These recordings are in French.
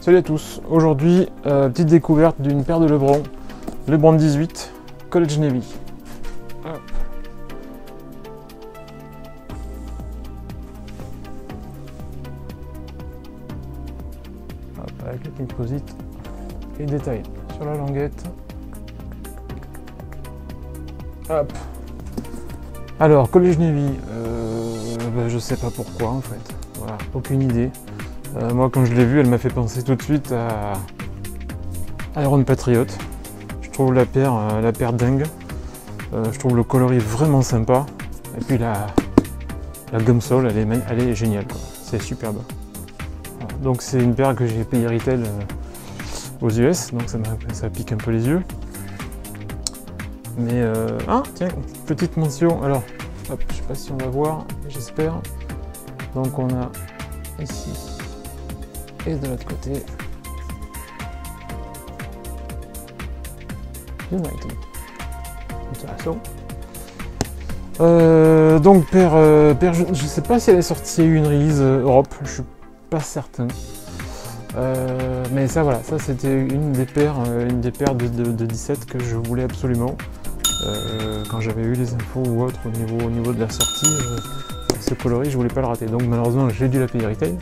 Salut à tous, aujourd'hui euh, petite découverte d'une paire de Lebron, Lebron 18, College Navy. Hop. Hop, avec la composite et détail sur la languette. Hop. Alors, College Navy, euh, bah, je sais pas pourquoi en fait, voilà, aucune idée. Euh, moi, quand je l'ai vue, elle m'a fait penser tout de suite à Iron Patriot. Je trouve la paire, euh, la paire dingue. Euh, je trouve le coloris vraiment sympa. Et puis la, la gomme elle est, elle est géniale. C'est superbe. Donc c'est une paire que j'ai payé retail aux US, donc ça, ça pique un peu les yeux. Mais euh... ah tiens, petite mention. Alors, hop, je sais pas si on va voir, j'espère. Donc on a ici et de l'autre côté United. Intéressant. Euh, donc père, euh, père je, ne sais pas si elle est sortie une release euh, Europe, je suis pas certain. Mais ça voilà, ça c'était une des paires, une des paires de, de, de, 17 que je voulais absolument. Quand j'avais eu les infos ou autre au niveau, au niveau de la sortie, ce coloris je voulais pas le rater. Donc malheureusement j'ai dû la payer retail.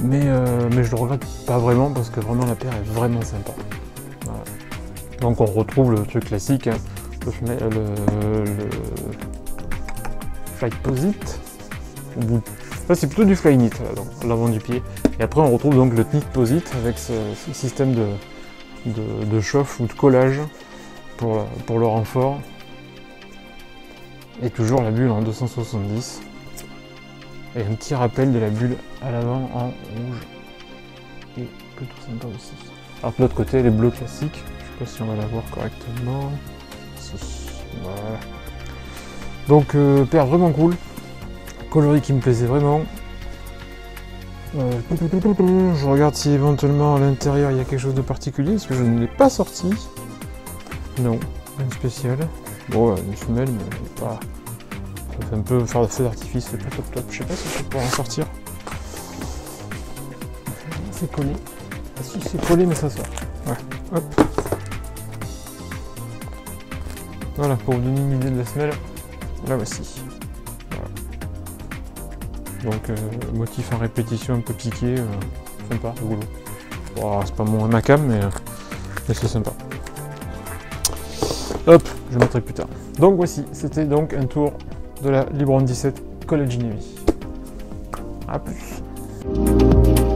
Mais, euh, mais je le regrette pas vraiment parce que vraiment la paire est vraiment sympa. Donc on retrouve le truc classique, hein, le, le, le, flight posit. Ça c'est plutôt du fly knit, l'avant du pied. Et après on retrouve donc le knit posit avec ce, système de, de, de, chauffe ou de collage pour, pour le renfort. Et toujours la bulle en 270 et un petit rappel de la bulle à l'avant en rouge et plutôt sympa aussi. Alors de l'autre côté les bleus classiques, je sais pas si on va la voir correctement. Voilà. Donc euh, paire vraiment cool, coloris qui me plaisait vraiment. Euh, je regarde si éventuellement à l'intérieur il y a quelque chose de particulier, parce que je ne l'ai pas sorti. Non, rien de spécial. Bon, une femelle, mais pas, un peu faire de feu d'artifice, c'est pas top top. Je sais pas si je vais pouvoir en sortir. C'est collé. Ah si, c'est collé, mais ça sort. Ouais. Hop. Voilà, pour vous donner une idée de la semelle, la voici. Voilà. Donc, euh, motif en répétition un peu piqué, euh, sympa, rigolo. C'est pas mon ma cam, mais, mais c'est sympa. Hop, je mettrai plus tard. Donc voici, c'était donc un tour de la Libron 17 College Navy. A plus.